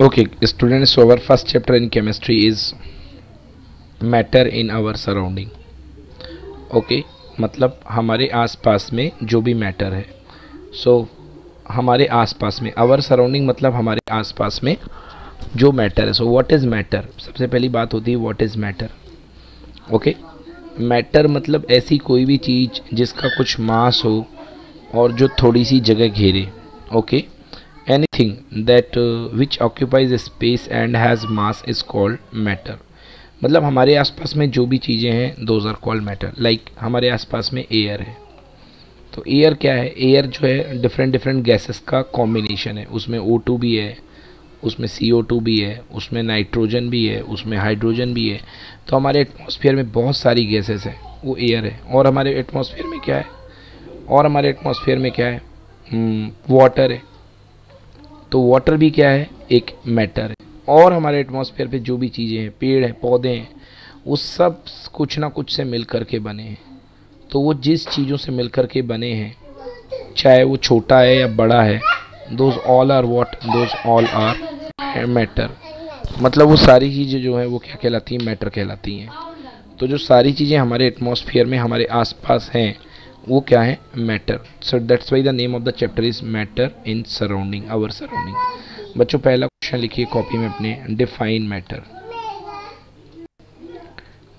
okay students so our first chapter in chemistry is matter in our surrounding. Okay मतलब हमारे आसपास में जो भी मैटर है। सो so, हमारे आसपास में आवर सराउंडिंग मतलब हमारे आसपास में जो मैटर है। सो व्हाट इज़ मैटर सबसे पहली बात होती है what is matter okay matter मतलब ऐसी कोई भी चीज़ जिसका कुछ मास हो और जो थोड़ी सी जगह घेरे। Okay anything that which occupies space and has mass is called matter मतलब हमारे आसपास में जो भी चीज़ें हैं those are called matter like हमारे आसपास में एयर है। तो एयर क्या है? एयर जो है डिफरेंट डिफरेंट गैसेस का कॉम्बिनेशन है। उसमें ओ टू भी है उसमें सी ओ टू भी है उसमें नाइट्रोजन भी है उसमें हाइड्रोजन भी है। तो हमारे एटमॉस्फेयर में बहुत सारी गैसेस हैं। वो एयर है। और हमारे एटमॉस्फेयर में क्या है? और हमारे एटमॉस्फेयर में क्या है? वाटर hmm, है। तो वाटर भी क्या है? एक मैटर है। और हमारे एटमॉस्फेयर पे जो भी चीज़ें हैं, पेड़ हैं, पौधे हैं, वो सब कुछ ना कुछ से मिल कर के बने हैं। तो वो जिस चीज़ों से मिल कर के बने हैं, चाहे वो छोटा है या बड़ा है those all are what those all are matter मतलब वो सारी चीज़ें जो हैं, वो क्या कहलाती हैं? मैटर कहलाती हैं। तो जो सारी चीज़ें हमारे एटमॉस्फेयर में, हमारे आसपास हैं वो क्या है? Matter so that's why the name of the chapter is matter in surrounding our surrounding बच्चों, पहला क्वेश्चन लिखिए कॉपी में अपने. डिफाइन मैटर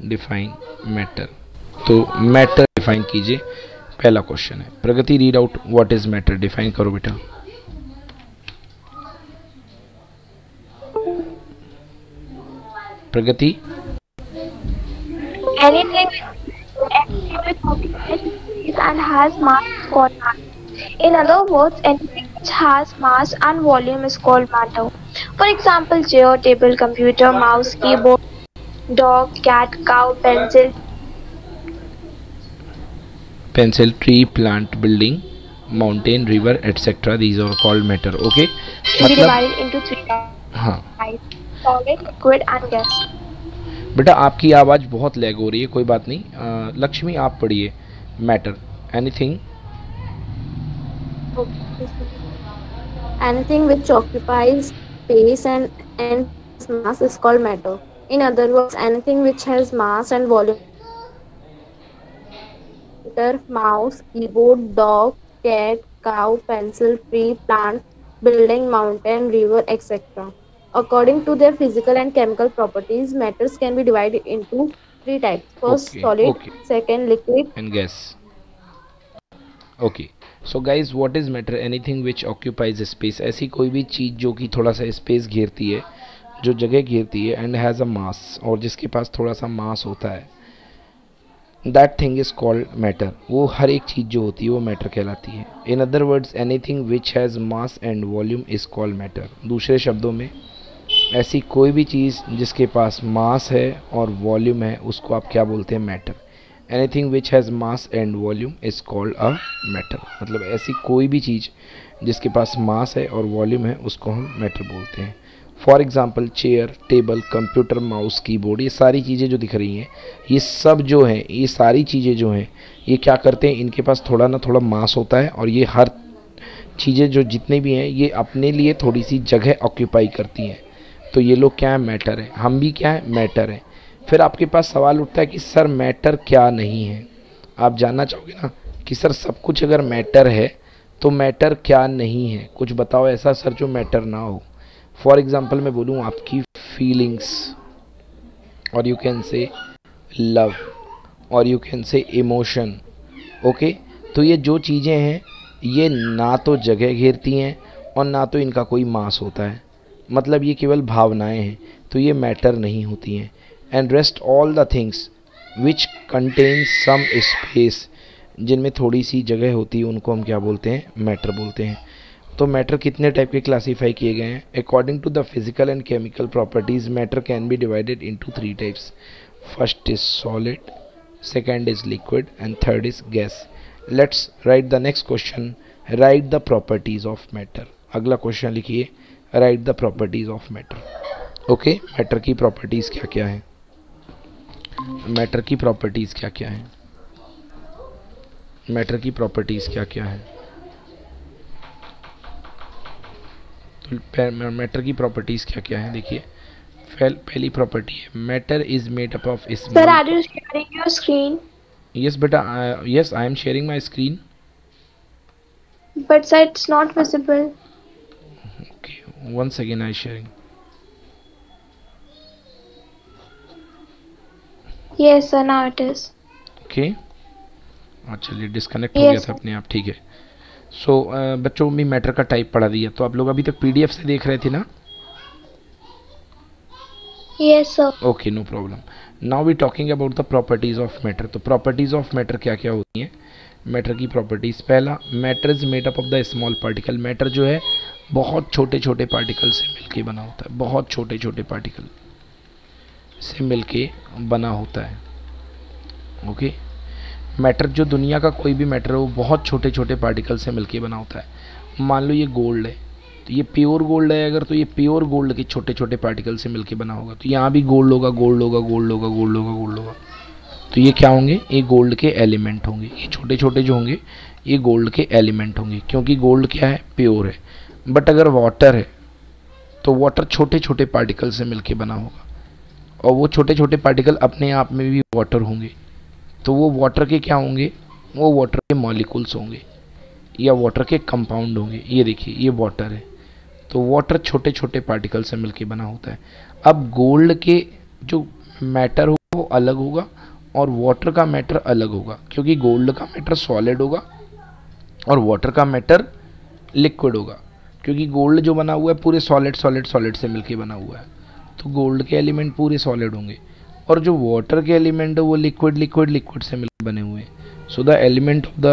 डिफाइन मैटर तो मैटर डिफाइन कीजिए. पहला क्वेश्चन है. Pragati read out what is matter define करो बेटा. Pragati? And has mass is called matter. In other words, anything which has mass and volume is called matter. For example, chair, table, computer, mouse, keyboard, dog, cat, cow, pencil. Pencil, tree, plant, building, mountain, river, etc. These are called matter. Okay. Be divided into three types. हाँ. Solid, liquid and gas. बेटा आपकी आवाज़ बहुत lag हो रही है कोई बात नहीं लक्ष्मी आप पढ़िए matter anything? Anything which occupies space and and mass is called matter. In other words anything which has mass and volume. Mouse keyboard dog cat cow pencil tree plant building mountain river etc according to their physical and chemical properties matters can be divided into three types. First okay, solid. okay. second liquid. And gas okay. So guys, what is matter? Anything which occupies space ऐसी कोई भी चीज़ जो कि थोड़ा सा space घेरती है, जो जगह घेरती है एंड हैज़ अ मास और जिसके पास थोड़ा सा मास होता है that thing is called matter वो हर एक चीज़ जो होती है, वो मैटर कहलाती है. In other words anything which has mass and volume is called matter दूसरे शब्दों में, ऐसी कोई भी चीज़ जिसके पास मास है और वॉल्यूम है, उसको आप क्या बोलते हैं? Matter anything which has mass and volume is called a matter मतलब ऐसी कोई भी चीज़ जिसके पास मास है और वॉल्यूम है, उसको हम मैटर बोलते हैं। For example chair table computer mouse keyboard ये सारी चीज़ें जो दिख रही हैं, ये सब जो हैं, ये सारी चीज़ें जो हैं, ये क्या करते हैं? इनके पास थोड़ा ना थोड़ा मास होता है और ये हर चीज़ें जो जितने भी हैं, ये अपने लिए थोड़ी सी जगह ऑक्यूपाई करती हैं। तो ये लोग क्या है? मैटर है। हम भी क्या है? मैटर है। फिर आपके पास सवाल उठता है कि, सर, मैटर क्या नहीं है? आप जानना चाहोगे ना कि, सर, सब कुछ अगर मैटर है तो मैटर क्या नहीं है? कुछ बताओ ऐसा, सर, जो मैटर ना हो। फॉर एग्ज़ाम्पल मैं बोलूँ आपकी फीलिंग्स और यू कैन से लव और you can say emotion okay तो ये जो चीज़ें हैं, ये ना तो जगह घेरती हैं, और ना तो इनका कोई मास होता है। मतलब ये केवल भावनाएँ हैं तो ये मैटर नहीं होती हैं। And rest all the things which contain some space जिनमें थोड़ी सी जगह होती है, उनको हम क्या बोलते हैं? मैटर बोलते हैं। तो मैटर कितने टाइप के क्लासीफाई किए गए हैं? According to the physical and chemical properties matter can be divided into three types first is solid second is liquid and third is gas let's write the next question write the properties of matter अगला question लिखिए. Write the properties of matter okay matter की properties क्या क्या है? Matter की properties क्या क्या है? मैटर की प्रॉपर्टीज़ क्या क्या है? तो मैटर की प्रॉपर्टीज़ क्या क्या है? देखिए पहली प्रॉपर्टी है matter is made up of sir are you sharing your screen yes बेटा yes I am sharing my screen but sir it's not visible. Okay once again i sharing. Yes sir now it is. Okay. हाँ चलिए disconnect yes, हो गया था अपने आप ठीक है। सो so, uh, बच्चों भी मैटर का टाइप पढ़ा दिया। तो आप लोग अभी तक पीडीएफ से देख रहे थे ना? Yes sir. Okay no problem. Now we talking about the properties of matter. तो properties of matter क्या क्या होती हैं? मैटर की प्रॉपर्टीज़ पहला matter is made up of the small particle matter जो है बहुत छोटे छोटे पार्टिकल से मिलके बना होता है। बहुत छोटे छोटे पार्टिकल से मिलके बना होता है। ओके मैटर जो दुनिया का कोई भी मैटर है, वो बहुत छोटे छोटे पार्टिकल से मिलके बना होता है। मान लो ये गोल्ड है तो ये प्योर गोल्ड है, अगर तो ये प्योर गोल्ड के छोटे छोटे पार्टिकल से मिलके बना होगा। तो यहाँ भी गोल्ड होगा गोल्ड होगा गोल्ड होगा गोल्ड होगा गोल्ड होगा। तो ये क्या होंगे? ये गोल्ड के एलिमेंट होंगे। ये छोटे छोटे जो होंगे, ये गोल्ड के एलिमेंट होंगे। क्योंकि गोल्ड क्या है? प्योर है। बट अगर वाटर है तो वाटर छोटे छोटे पार्टिकल से मिलके बना होगा। और वो छोटे छोटे पार्टिकल अपने आप में भी वाटर होंगे। तो वो वाटर के क्या होंगे? वो वाटर के मॉलिकुल्स होंगे या वाटर के कंपाउंड होंगे। ये देखिए, ये वाटर है। तो वाटर छोटे छोटे पार्टिकल से मिलके बना होता है। अब गोल्ड के जो मैटर होगा, वो अलग होगा और वाटर का मैटर अलग होगा, क्योंकि गोल्ड का मैटर सॉलिड होगा और वाटर का मैटर लिक्विड होगा, क्योंकि गोल्ड जो बना हुआ है, पूरे सॉलिड सॉलिड सॉलिड से मिलके बना हुआ है। तो गोल्ड के एलिमेंट पूरे सॉलिड होंगे। और जो वाटर के एलिमेंट है, वो लिक्विड लिक्विड लिक्विड से मिलकर बने हुए so the element of the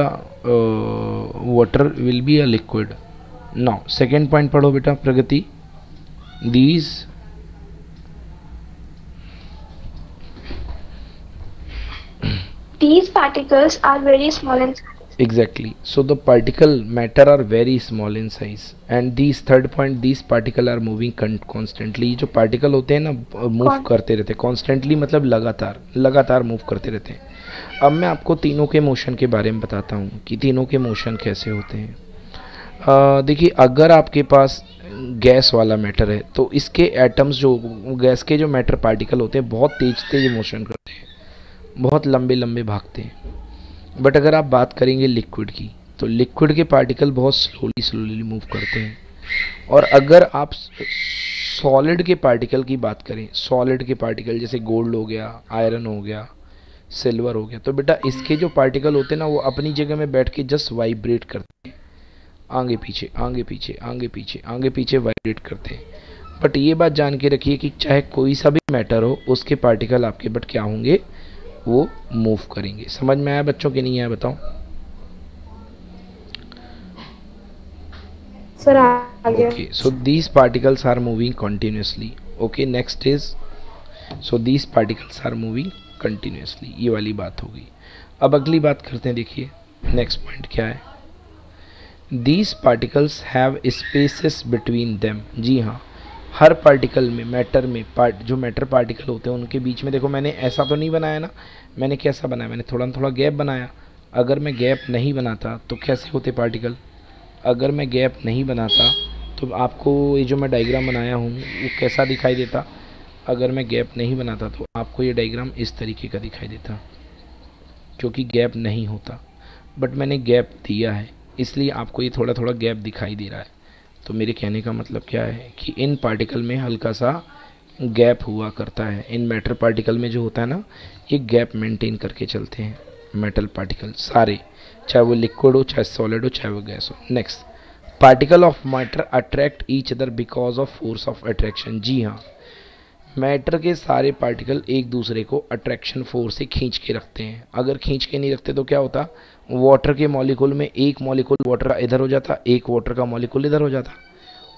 water will be a liquid now second point पढ़ो बेटा, Pragati. These these particles are very small in size. Exactly. So the particle matter are very small in size. And these third point these particle are moving constantly. जो particle होते हैं ना move करते रहते हैं. Constantly मतलब लगातार लगातार move करते रहते हैं. अब मैं आपको तीनों के मोशन के बारे में बताता हूँ कि तीनों के मोशन कैसे होते हैं. देखिए अगर आपके पास गैस वाला मैटर है तो इसके एटम्स जो गैस के जो मैटर पार्टिकल होते हैं बहुत तेज तेज मोशन करते हैं. बहुत लंबे लंबे भागते हैं. बट अगर आप बात करेंगे लिक्विड की तो लिक्विड के पार्टिकल बहुत स्लोली स्लोली मूव करते हैं। और अगर आप सॉलिड के पार्टिकल की बात करें सॉलिड के पार्टिकल जैसे गोल्ड हो गया आयरन हो गया सिल्वर हो गया तो बेटा इसके जो पार्टिकल होते हैं ना, वो अपनी जगह में बैठ के जस्ट वाइब्रेट करते हैं। आगे पीछे आगे पीछे आगे पीछे आगे पीछे वाइब्रेट करते हैं। बट ये बात जान के रखिए कि चाहे कोई सा भी मैटर हो, उसके पार्टिकल आपके बट क्या होंगे? वो मूव करेंगे। समझ में आया बच्चों के नहीं आया बताओ? Okay so these particles are moving continuously okay next is so these particles are moving continuously ये वाली बात होगी अब अगली बात करते हैं देखिए नेक्स्ट पॉइंट क्या है? These particles have spaces between them जी हाँ। हर पार्टिकल में मैटर में पार्ट जो मैटर पार्टिकल होते हैं, उनके बीच में देखो मैंने ऐसा तो नहीं बनाया ना। मैंने कैसा बनाया? मैंने थोड़ा थोड़ा गैप बनाया। अगर मैं गैप नहीं बनाता तो कैसे होते पार्टिकल अगर मैं गैप नहीं बनाता तो आपको ये जो मैं डाइग्राम बनाया हूँ, वो कैसा दिखाई देता? अगर मैं गैप नहीं बनाता तो आपको ये डाइग्राम इस तरीके का दिखाई देता, क्योंकि गैप नहीं होता। बट मैंने गैप दिया है, इसलिए आपको ये थोड़ा थोड़ा गैप दिखाई दे रहा है। तो मेरे कहने का मतलब क्या है कि इन पार्टिकल में हल्का सा गैप हुआ करता है। इन मेटल पार्टिकल में जो होता है ना, ये गैप मेंटेन करके चलते हैं मेटल पार्टिकल सारे, चाहे वो लिक्विड हो, चाहे सॉलिड हो, चाहे वो गैस हो। Next particle of matter attract each other because of force of attraction जी हाँ मैटर के सारे पार्टिकल एक दूसरे को अट्रैक्शन फोर्स से खींच के रखते हैं। अगर खींच के नहीं रखते तो क्या होता? वाटर के मॉलिकुल में एक मॉलिकुल वाटर का इधर हो जाता, एक वाटर का मॉलिकुल इधर हो जाता।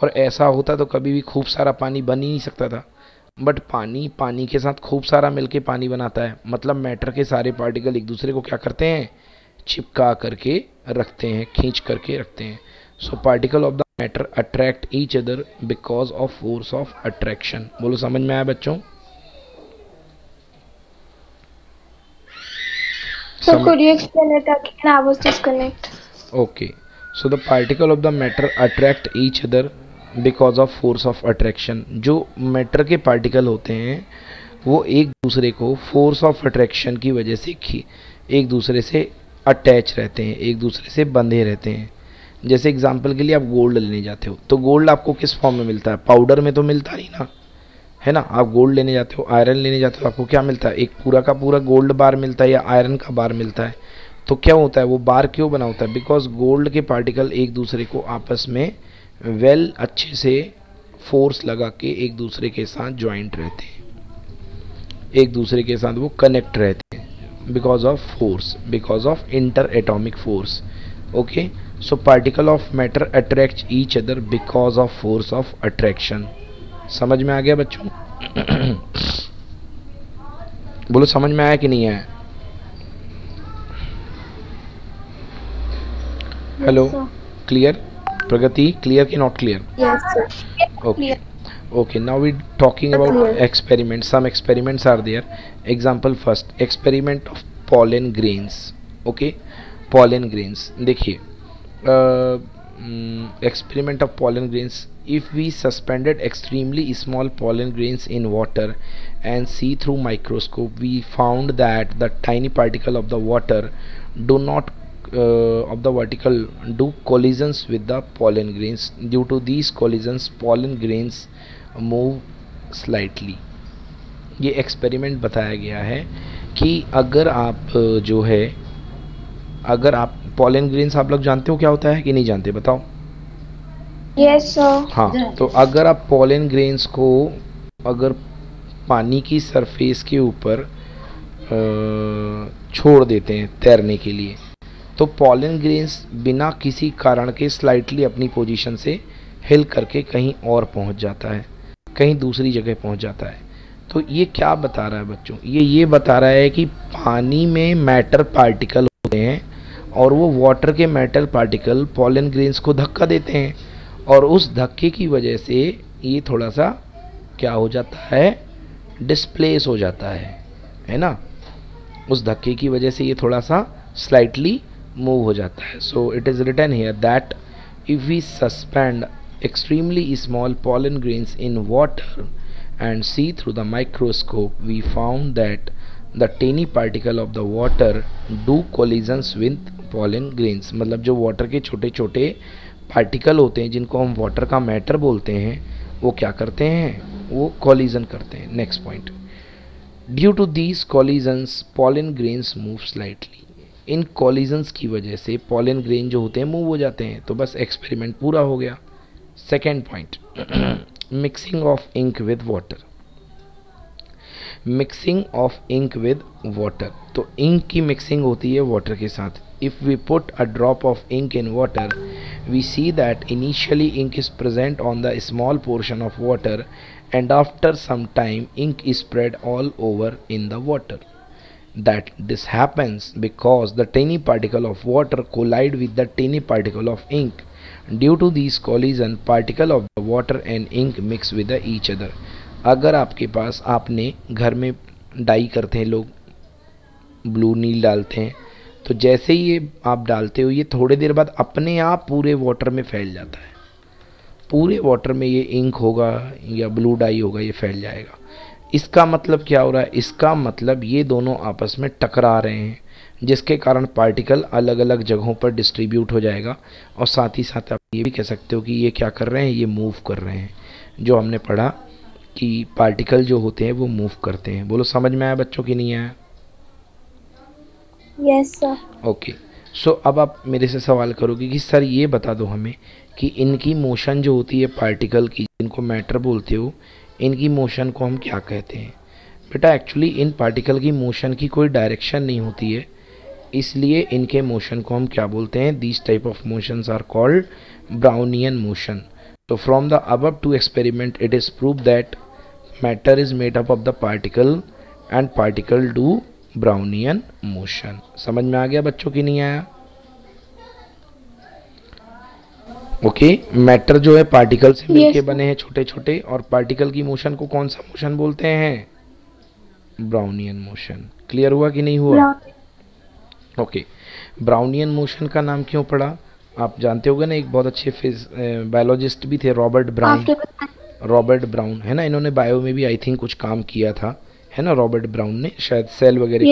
और ऐसा होता तो कभी भी खूब सारा पानी बन ही नहीं सकता था। बट पानी पानी के साथ खूब सारा मिलके पानी बनाता है। मतलब मैटर के सारे पार्टिकल एक दूसरे को क्या करते हैं? चिपका करके रखते हैं, खींच करके रखते हैं। So particle of the matter attract each other because of force of attraction बोलो, समझ में आया बच्चों? So Some... could you explain it again? I was disconnected. Okay. So the particle of the matter attract each other because of force of attraction जो matter के particle होते हैं वो एक दूसरे को फोर्स ऑफ़ अट्रैक्शन की वजह से एक दूसरे से अटैच रहते हैं एक दूसरे से बंधे रहते हैं जैसे एग्ज़ाम्पल के लिए आप गोल्ड लेने जाते हो तो गोल्ड आपको किस फॉर्म में मिलता है पाउडर में तो मिलता नहीं ना है ना? आप गोल्ड लेने जाते हो आयरन लेने जाते हो आपको क्या मिलता है? एक पूरा का पूरा गोल्ड बार मिलता है या आयरन का बार मिलता है? तो क्या होता है? वो बार क्यों बना होता है? बिकॉज़ गोल्ड के पार्टिकल एक दूसरे को आपस में वेल well, अच्छे से फोर्स लगा के एक दूसरे के साथ ज्वाइंट रहते हैं। एक दूसरे के साथ वो कनेक्ट रहते हैं। Because of force because of interatomic force okay so particle of matter attract each other because of force of attraction समझ में आ गया बच्चों? बोलो समझ में आया कि नहीं आया? हेलो क्लियर प्रगति क्लियर कि not clear okay okay now we talking about experiment some experiments are there example first experiment of pollen grains okay pollen grains देखिए experiment of pollen grains if we suspended extremely small pollen grains in water and see through microscope we found that the tiny particle of the water do not uh, of the vertical do collisions with the pollen grains due to these collisions pollen grains move slightly ये experiment बताया गया है कि अगर आप uh, जो है अगर आप पॉलन ग्रेन्स आप लोग जानते हो क्या होता है कि नहीं जानते बताओ Yes, sir. हाँ तो अगर आप पॉलन ग्रेन्स को अगर पानी की सरफेस के ऊपर छोड़ देते हैं तैरने के लिए तो पॉलन ग्रेन्स बिना किसी कारण के स्लाइटली अपनी पोजीशन से हिल करके कहीं और पहुँच जाता है कहीं दूसरी जगह पहुँच जाता है। तो ये क्या बता रहा है बच्चों? ये ये बता रहा है कि पानी में मैटर पार्टिकल होते हैं और वो वाटर के मैटर पार्टिकल पॉलन ग्रेन्स को धक्का देते हैं। और उस धक्के की वजह से ये थोड़ा सा क्या हो जाता है? डिस्प्लेस हो जाता है है ना? उस धक्के की वजह से ये थोड़ा सा स्लाइटली मूव हो जाता है। So it is written here that if we suspend extremely small pollen grains in water and see through the microscope we found that the teeny particle of the water do collisions with pollen grains मतलब जो water के छोटे छोटे particle होते हैं, जिनको हम water का मैटर बोलते हैं, वो क्या करते हैं? वो कॉलिजन करते हैं। Next point due to these collisions pollen grains move slightly in collisions की वजह से पॉलिन ग्रेन जो होते हैं मूव हो जाते हैं। तो बस एक्सपेरिमेंट पूरा हो गया। Second point mixing of ink with water mixing of ink with water तो इंक की मिक्सिंग होती है वाटर के साथ if we put a drop of ink in water we see that initially ink is present on the small portion of water and after some time ink is spread all over in the water that this happens because the tiny particle of water collide with the tiny particle of ink due to these collision particle of the water and ink mix with each other अगर आपके पास आपने घर में die करते हैं, लोग blue नील डालते हैं तो जैसे ही ये आप डालते हो, ये थोड़ी देर बाद अपने आप पूरे वाटर में फैल जाता है। पूरे वाटर में ये इंक होगा या ब्लू डाई होगा, ये फैल जाएगा। इसका मतलब क्या हो रहा है? इसका मतलब ये दोनों आपस में टकरा रहे हैं, जिसके कारण पार्टिकल अलग अलग जगहों पर डिस्ट्रीब्यूट हो जाएगा और साथ ही साथ आप ये भी कह सकते हो कि ये क्या कर रहे हैं? ये मूव कर रहे हैं, जो हमने पढ़ा कि पार्टिकल जो होते हैं वो मूव करते हैं। बोलो समझ में आया बच्चों की नहीं आया? Yes, sir. ओके सो अब आप मेरे से सवाल करोगे कि सर ये बता दो हमें कि इनकी मोशन जो होती है पार्टिकल की जिनको मैटर बोलते हो इनकी मोशन को हम क्या कहते हैं? बेटा एक्चुअली इन पार्टिकल की मोशन की कोई डायरेक्शन नहीं होती है। इसलिए इनके मोशन को हम क्या बोलते हैं? These type of motions are called Brownian motion तो from the above two experiment it is prove that matter is made up of the particle and particle do Brownian motion समझ में आ गया बच्चों की नहीं आया? ओके मैटर जो है पार्टिकल से मिलके Yes, बने हैं छोटे छोटे और पार्टिकल की मोशन को कौन सा मोशन बोलते हैं? ब्राउनियन मोशन क्लियर हुआ कि नहीं हुआ? ओके ब्राउनियन मोशन का नाम क्यों पड़ा? आप जानते होगे ना एक बहुत अच्छे फिज बायोलॉजिस्ट भी थे रॉबर्ट ब्राउन रॉबर्ट ब्राउन है ना? इन्होंने बायो में भी आई थिंक कुछ काम किया था। है ना रॉबर्ट ब्राउन ने? शायद सेल वगैरह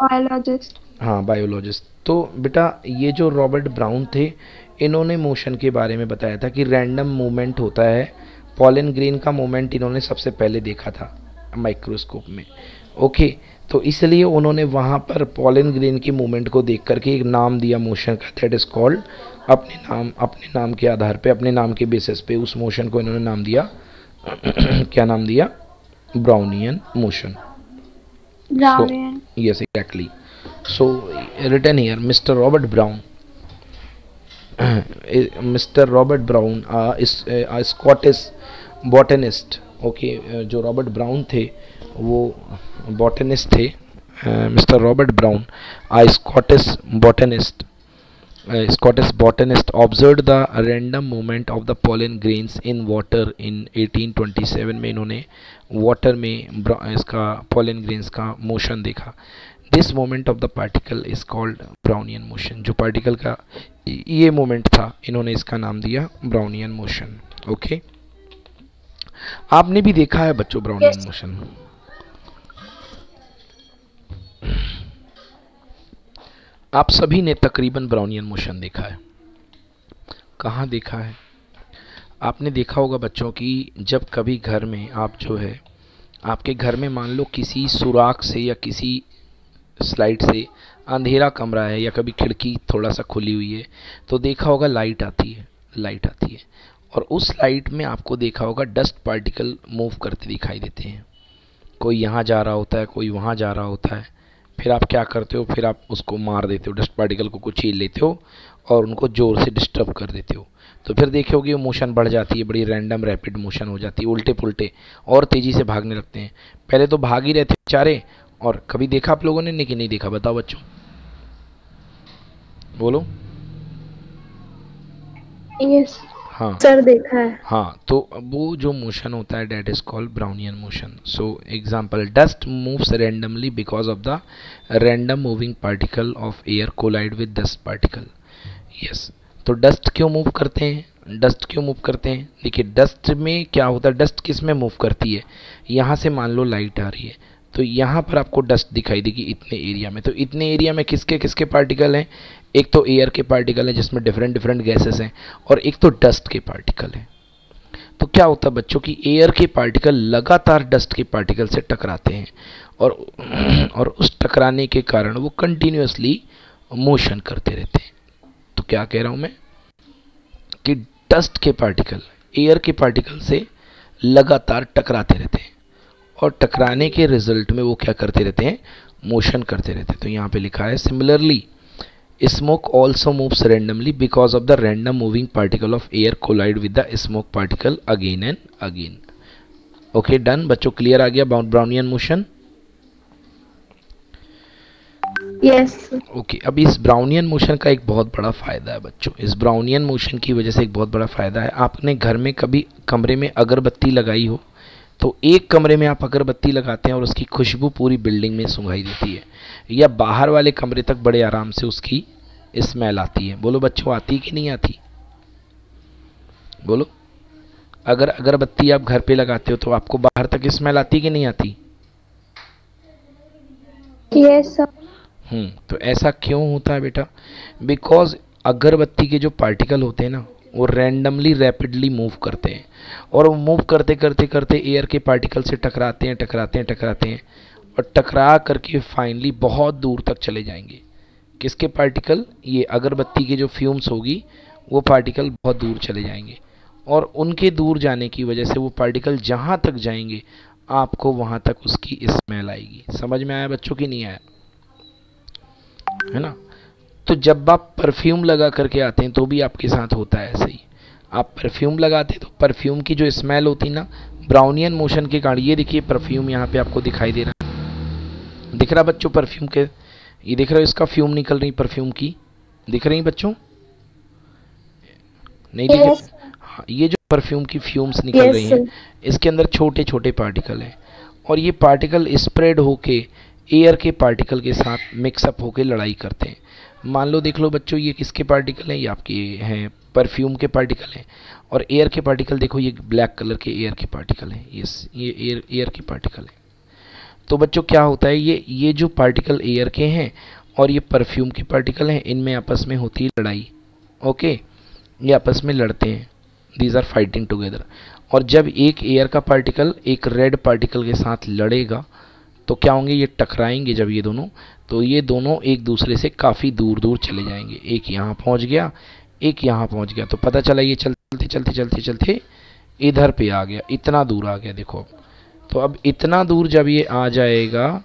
बायोलॉजिस्ट हाँ बायोलॉजिस्ट तो बेटा ये जो रॉबर्ट ब्राउन थे इन्होंने मोशन के बारे में बताया था कि रैंडम मूवमेंट होता है। पॉलन ग्रीन का मूवमेंट इन्होंने सबसे पहले देखा था माइक्रोस्कोप में। ओके तो इसलिए उन्होंने वहाँ पर पॉलिन ग्रीन की मूवमेंट को देख करके एक नाम दिया मोशन का दैट इज़ कॉल्ड अपने नाम अपने नाम के आधार पे अपने नाम के बेसिस पे उस मोशन को इन्होंने नाम दिया क्या नाम दिया Brownian motion Brownian Yes, exactly. So, written mister Robert Brown Brown. Mr. Robert Brown is uh, a Scottish botanist. ओके जो रॉबर्ट ब्राउन थे, वो बॉटनिस्ट थे mister Robert Brown a Scottish botanist Scottish botanist observed the random movement of the pollen grains in water in 1827 में इन्होंने water में इसका pollen grains का मोशन देखा। This movement of the particle is called Brownian motion जो particle का, ये moment था, इन्होंने इसका नाम दिया ब्राउनियन मोशन ओके आपने भी देखा है बच्चों ब्राउनियन Yes. मोशन आप सभी ने तकरीबन ब्राउनियन मोशन देखा है। कहाँ देखा है? आपने देखा होगा बच्चों कि जब कभी घर में आप जो है आपके घर में मान लो किसी सुराख से या किसी स्लाइड से अंधेरा कमरा है या कभी खिड़की थोड़ा सा खुली हुई है तो देखा होगा लाइट आती है लाइट आती है। और उस लाइट में आपको देखा होगा डस्ट पार्टिकल मूव करते दिखाई देते हैं। कोई यहाँ जा रहा होता है, कोई वहाँ जा रहा होता है। फिर आप क्या करते हो? फिर आप उसको मार देते हो डस्ट पार्टिकल को कुछ छीन लेते हो और उनको ज़ोर से डिस्टर्ब कर देते हो। तो फिर देखोगे वो मोशन बढ़ जाती है, बड़ी रैंडम रैपिड मोशन हो जाती है उल्टे पुल्टे और तेज़ी से भागने लगते हैं। पहले तो भाग ही रहते बेचारे और कभी देखा आप लोगों ने? नहीं कि नहीं देखा? बताओ बच्चों। बोलो। यस हाँ। सर देखा है। हाँ तो वो जो मोशन होता है that is called Brownian motion so example dust moves randomly because of the random moving particle of air collide with dust particle yes तो डस्ट क्यों मूव करते हैं? डस्ट क्यों मूव करते हैं? देखिए डस्ट में क्या होता है? डस्ट किसमें मूव करती है? यहाँ से मान लो लाइट आ रही है। तो यहाँ पर आपको डस्ट दिखाई देगी इतने एरिया में। तो इतने एरिया में किसके किसके पार्टिकल हैं? एक तो एयर के पार्टिकल हैं जिसमें डिफरेंट डिफरेंट गैसेस हैं और एक तो डस्ट के पार्टिकल हैं। तो क्या होता है बच्चों की एयर के पार्टिकल लगातार डस्ट के पार्टिकल से टकराते हैं और और उस टकराने के कारण वो कंटिन्यूसली मोशन करते रहते हैं। तो क्या कह रहा हूँ मैं? कि डस्ट के पार्टिकल एयर के पार्टिकल से लगातार टकराते रहते हैं। और टकराने के रिज़ल्ट में वो क्या करते रहते हैं? मोशन करते रहते हैं। तो यहाँ पे लिखा है similarly smoke also moves randomly because of the random moving particle of air collide with the smoke particle again and again. Okay done. बच्चों क्लियर आ गया बाउंड ब्राउनियन मोशन यस ओके अब इस ब्राउनियन मोशन का एक बहुत बड़ा फ़ायदा है बच्चों। इस ब्राउनियन मोशन की वजह से एक बहुत बड़ा फ़ायदा है। आपने घर में कभी कमरे में अगरबत्ती लगाई हो? तो एक कमरे में आप अगरबत्ती लगाते हैं और उसकी खुशबू पूरी बिल्डिंग में सुंघाई देती है या बाहर वाले कमरे तक बड़े आराम से उसकी स्मेल आती है। बोलो बच्चों आती कि नहीं आती? बोलो अगर अगरबत्ती आप घर पे लगाते हो तो आपको बाहर तक स्मेल आती कि नहीं आती? यस सर हम्म तो ऐसा क्यों होता है बेटा? बिकॉज़ अगरबत्ती के जो पार्टिकल होते हैं ना वो रैंडमली रैपिडली मूव करते हैं। और वो मूव करते करते करते एयर के पार्टिकल से टकराते हैं टकराते हैं टकराते हैं और टकरा करके फाइनली बहुत दूर तक चले जाएँगे। किसके पार्टिकल ये अगरबत्ती के जो फ्यूम्स होगी, वो पार्टिकल बहुत दूर चले जाएँगे। और उनके दूर जाने की वजह से वो पार्टिकल जहाँ तक जाएँगे, आपको वहाँ तक उसकी स्मेल आएगी। समझ में आया बच्चों की नहीं आया? है ना? तो जब आप परफ्यूम लगा करके आते हैं तो भी आपके साथ होता है ऐसे ही। आप परफ्यूम लगाते हैं तो परफ्यूम की जो स्मेल होती है ना ब्राउनियन मोशन के कारण ये देखिए परफ्यूम यहाँ पे आपको दिखाई दे रहा है। दिख रहा बच्चों परफ्यूम के? ये दिख रहा है इसका फ्यूम निकल रही परफ्यूम की। दिख रही बच्चों? नहीं दिख यस हाँ ये जो परफ्यूम की फ्यूम्स निकल रही हैं इसके अंदर छोटे छोटे पार्टिकल हैं। और ये पार्टिकल स्प्रेड होके एयर के पार्टिकल के साथ मिक्सअप होके लड़ाई करते हैं। मान लो देख लो बच्चों, ये किसके पार्टिकल हैं? ये आपके हैं परफ्यूम के पार्टिकल हैं। और एयर के पार्टिकल देखो, ये ब्लैक कलर के एयर के पार्टिकल हैं। यस ये एयर एयर के पार्टिकल हैं। तो बच्चों, क्या होता है? ये ये जो पार्टिकल एयर के हैं और ये परफ्यूम के पार्टिकल हैं, इनमें आपस में होती है लड़ाई। ओके ये आपस में लड़ते हैं। दीज आर फाइटिंग टुगेदर और जब एक एयर का पार्टिकल एक रेड पार्टिकल के साथ लड़ेगा तो क्या होंगे? ये टकराएँगे जब ये दोनों। तो ये दोनों एक दूसरे से काफ़ी दूर दूर चले जाएँगे। एक यहाँ पहुँच गया एक यहाँ पहुँच गया। तो पता चला ये चलते चलते चलते चलते इधर पे आ गया इतना दूर आ गया देखो। तो अब इतना दूर जब ये आ जाएगा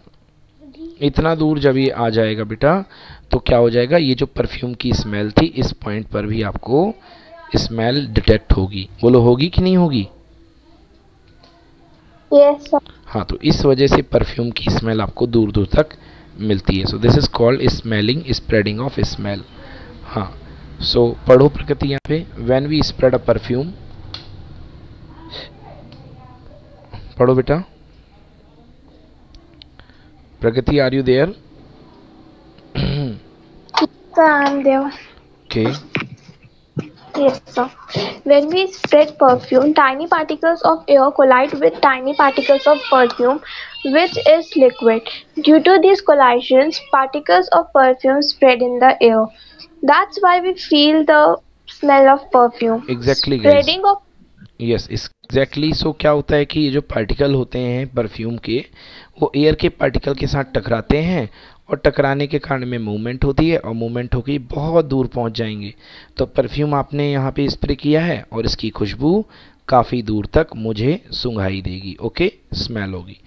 इतना दूर जब ये आ जाएगा बेटा तो क्या हो जाएगा? ये जो परफ्यूम की स्मेल थी इस पॉइंट पर भी आपको स्मेल डिटेक्ट होगी। बोलो होगी कि नहीं होगी? Yes, sir. हाँ तो इस वजह से परफ्यूम की स्मेल आपको दूर दूर तक मिलती है so this is called smelling spreading of smell हाँ सो so, पढ़ो प्रकृति यहाँ पे when we spread a perfume पढ़ो बेटा Pragati are you there okay Yes, sir. When we spread perfume, tiny particles of air collide with tiny particles of perfume, which is liquid. Due to these collisions, particles of perfume spread in the air. That's why we feel the smell of perfume. Guys Spreading of yes exactly so क्या होता है कि ये जो particle होते हैं perfume के वो एयर के पार्टिकल के साथ टकराते हैं और टकराने के कारण में मूवमेंट होती है और मूवमेंट होकर बहुत दूर पहुँच जाएँगे तो परफ्यूम आपने यहाँ पे स्प्रे किया है और इसकी खुशबू काफ़ी दूर तक मुझे सुंघाई देगी ओके स्मेल होगी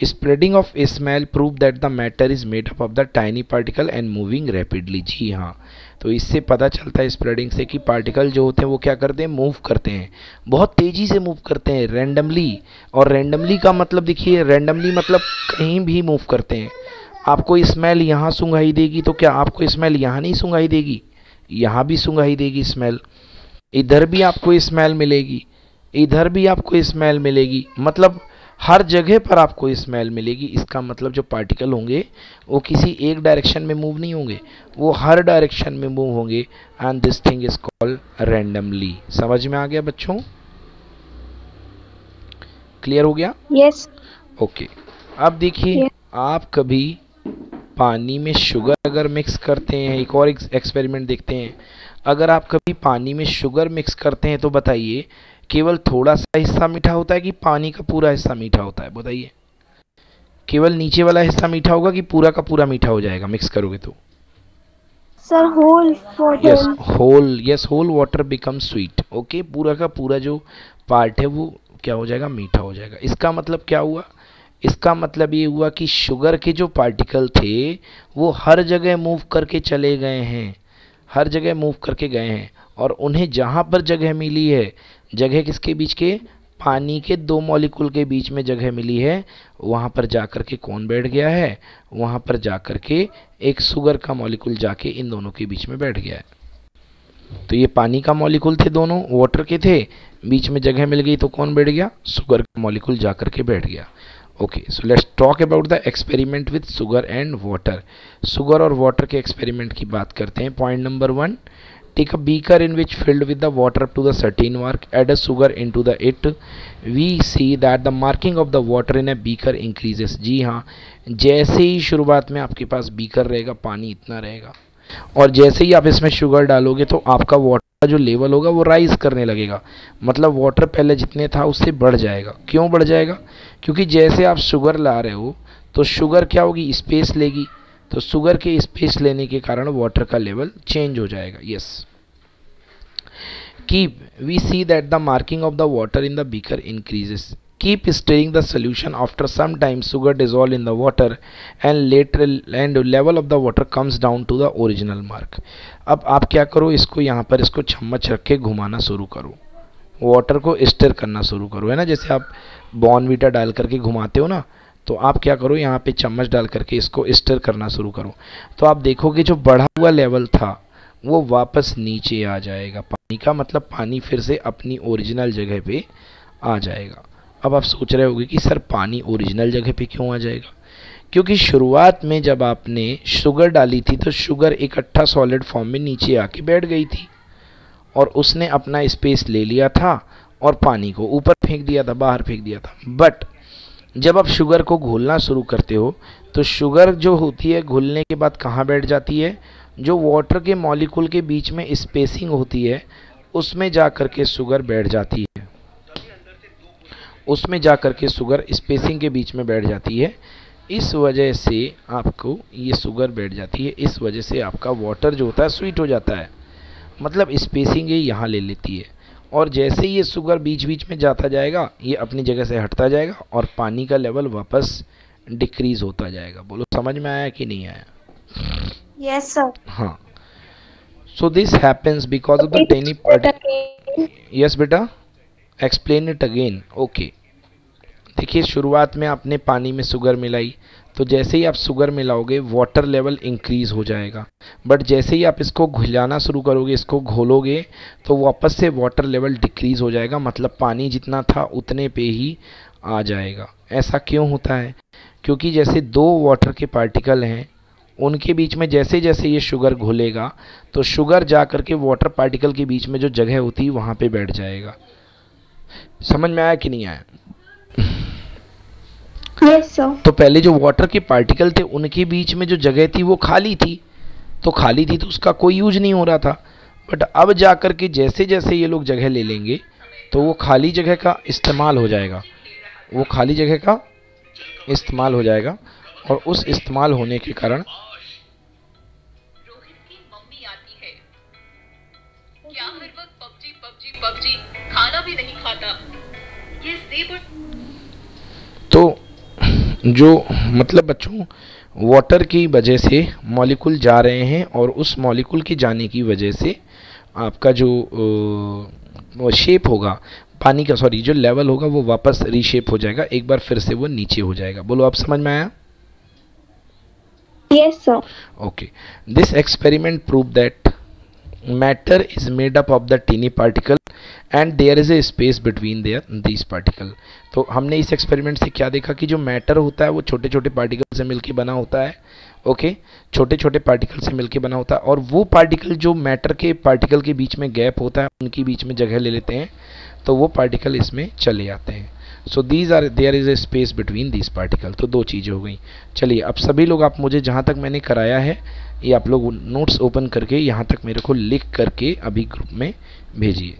spreading of smell prove that the matter is made up of the tiny particle and moving rapidly जी हाँ। तो इससे पता चलता है स्प्रेडिंग से कि पार्टिकल जो होते हैं वो क्या करते हैं? मूव करते हैं। बहुत तेज़ी से मूव करते हैं। रैंडमली और रैंडमली का मतलब देखिए रैंडमली मतलब कहीं भी मूव करते हैं। आपको स्मेल यहाँ सुंघाई देगी तो क्या आपको स्मेल यहाँ नहीं सुंघाई देगी? यहाँ भी सुंघाई देगी स्मेल इधर भी आपको स्मेल मिलेगी। इधर भी आपको स्मेल मिलेगी। मतलब हर जगह पर आपको स्मेल मिलेगी। इसका मतलब जो पार्टिकल होंगे वो किसी एक डायरेक्शन में मूव नहीं होंगे। वो हर डायरेक्शन में मूव होंगे। And this thing is called randomly समझ में आ गया बच्चों? क्लियर हो गया? Yes, ओके अब देखिए Yes. आप कभी पानी में शुगर अगर मिक्स करते हैं एक और एक्सपेरिमेंट देखते हैं। अगर आप कभी पानी में शुगर मिक्स करते हैं तो बताइए केवल थोड़ा सा हिस्सा मीठा होता है कि पानी का पूरा हिस्सा मीठा होता है? बताइए। केवल नीचे वाला हिस्सा मीठा होगा कि पूरा का पूरा मीठा हो जाएगा? मिक्स करोगे तो। Sir whole yes whole yes whole water become sweet okay पूरा का पूरा जो पार्ट है वो क्या हो जाएगा? मीठा हो जाएगा। इसका मतलब क्या हुआ? इसका मतलब ये हुआ कि शुगर के जो पार्टिकल थे वो हर जगह मूव करके चले गए हैं। हर जगह मूव करके गए हैं। और उन्हें जहाँ पर जगह मिली है जगह किसके बीच के? पानी के दो मॉलिक्यूल के बीच में जगह मिली है। वहाँ पर जा कर के कौन बैठ गया है? वहाँ पर जा कर के एक शुगर का मॉलिक्यूल जाके इन दोनों के बीच में बैठ गया है। तो ये पानी का मॉलिक्यूल थे दोनों वाटर के थे। बीच में जगह मिल गई तो कौन बैठ गया? शुगर का मॉलिक्यूल जा कर के बैठ गया। Okay so let's talk about the experiment with sugar and water sugar और वाटर के एक्सपेरिमेंट की बात करते हैं। Point number one take a beaker in which filled with the water up to the certain mark, add a sugar into the it. We see that the marking of the water in a beaker increases. जी हाँ जैसे ही शुरुआत में आपके पास beaker रहेगा, पानी इतना रहेगा। और जैसे ही आप इसमें शुगर डालोगे तो आपका वाटर का जो लेवल होगा वो राइज करने लगेगा। मतलब वाटर पहले जितने था उससे बढ़ जाएगा। क्यों बढ़ जाएगा? क्योंकि जैसे आप शुगर ला रहे हो तो शुगर क्या होगी? स्पेस लेगी। तो शुगर के स्पेस लेने के कारण वाटर का लेवल चेंज हो जाएगा। Yes keep we see that the marking of the water in the beaker increases keep stirring the solution after some time sugar dissolve in the water and later and level of the water comes down to the original mark अब आप क्या करो, इसको यहाँ पर इसको चम्मच रख के घुमाना शुरू करो। वाटर को स्टेर करना शुरू करो, है ना? जैसे आप बॉर्नवीटा डाल करके घुमाते हो ना तो आप क्या करो, यहाँ पे चम्मच डाल करके इसको स्टर करना शुरू करो। तो आप देखोगे जो बढ़ा हुआ लेवल था, वो वापस नीचे आ जाएगा। पानी का मतलब पानी फिर से अपनी ओरिजिनल जगह पे आ जाएगा। अब आप सोच रहे होगे कि सर पानी ओरिजिनल जगह पे क्यों आ जाएगा? क्योंकि शुरुआत में जब आपने शुगर डाली थी तो शुगर इकट्ठा सॉलिड फॉर्म में नीचे आके बैठ गई थी। और उसने अपना स्पेस ले लिया था और पानी को ऊपर फेंक दिया था, बाहर फेंक दिया था। बट जब आप शुगर को घोलना शुरू करते हो तो शुगर जो होती है, घुलने के बाद कहाँ बैठ जाती है? जो वाटर के मॉलिक्यूल के बीच में स्पेसिंग होती है, उसमें जा कर के शुगर बैठ जाती है। उसमें जा कर के शुगर स्पेसिंग के बीच में बैठ जाती है। इस वजह से आपको ये शुगर बैठ जाती है। इस वजह से आपका वाटर जो होता है स्वीट हो जाता है। मतलब स्पेसिंग ये यहाँ ले लेती है। और जैसे ये शुगर बीच बीच में जाता जाएगा ये अपनी जगह से हटता जाएगा और पानी का लेवल वापस डिक्रीज होता जाएगा। बोलो समझ में आया कि नहीं आया? Yes, sir. हाँ। So this happens because of the teeny yes बेटा? एक्सप्लेन इट अगेन ओके देखिए शुरुआत में आपने पानी में शुगर मिलाई तो जैसे ही आप शुगर मिलाओगे वाटर लेवल इंक्रीज हो जाएगा। बट जैसे ही आप इसको घुलाना शुरू करोगे, इसको घोलोगे तो वापस से वाटर लेवल डिक्रीज हो जाएगा। मतलब पानी जितना था, उतने पे ही आ जाएगा। ऐसा क्यों होता है? क्योंकि जैसे दो वाटर के पार्टिकल हैं, उनके बीच में जैसे जैसे ये शुगर घुलेगा तो शुगर जा कर के वाटर पार्टिकल के बीच में जो जगह होती है वहाँ पे बैठ जाएगा। समझ में आया कि नहीं आया? Yes, तो पहले जो वाटर के पार्टिकल थे उनके बीच में जो जगह थी वो खाली थी। तो खाली थी तो उसका कोई यूज़ नहीं हो रहा था। बट अब जा कर के जैसे जैसे ये लोग जगह ले लेंगे तो वो खाली जगह का इस्तेमाल हो जाएगा। वो खाली जगह का इस्तेमाल हो जाएगा और उस इस्तेमाल होने के कारण रोहित की मम्मी आती है क्या हर वक्त पबजी पबजी पबजी खाना भी नहीं खाता। ये जेब तो जो मतलब बच्चों वाटर की वजह से मॉलिक्यूल जा रहे हैं और उस मॉलिक्यूल के जाने की वजह से आपका जो शेप होगा पानी का सॉरी जो लेवल होगा वो वापस रीशेप हो जाएगा एक बार फिर से वो नीचे हो जाएगा। बोलो आप समझ में आया? Yes, sir. okay. This experiment proved that matter is made up of the teeny particle and there is a space between there these particle तो हमने इस एक्सपेरिमेंट से क्या देखा कि जो मैटर होता है, वो छोटे छोटे पार्टिकल से मिलके बना होता है। ओके छोटे छोटे पार्टिकल से मिलके बना होता है। और वो पार्टिकल जो मैटर के पार्टिकल के बीच में गैप होता है, उनके बीच में जगह ले लेते हैं तो वो पार्टिकल इसमें चले आते हैं। So these are there is a space between these particle तो दो चीज़ें हो गई। चलिए, अब सभी लोग आप मुझे जहाँ तक मैंने कराया है, ये आप लोग नोट्स ओपन करके यहाँ तक मेरे को लिख करके अभी ग्रुप में भेजिए।